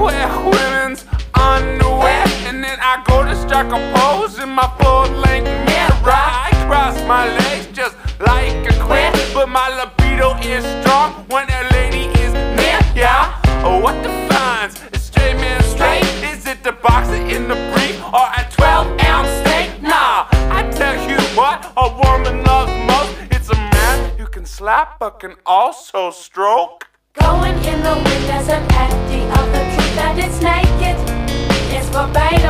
wear women's underwear, and then I go to strike a pose in my full length mirror. I cross my legs just like a queer, but my libido is strong when a lady is near. Yeah, oh, what defines a straight man straight? Is it the boxer in the brief or a 12 ounce steak? Nah, I tell you what, a woman loves most. It's a man who can slap but can also stroke. Going in the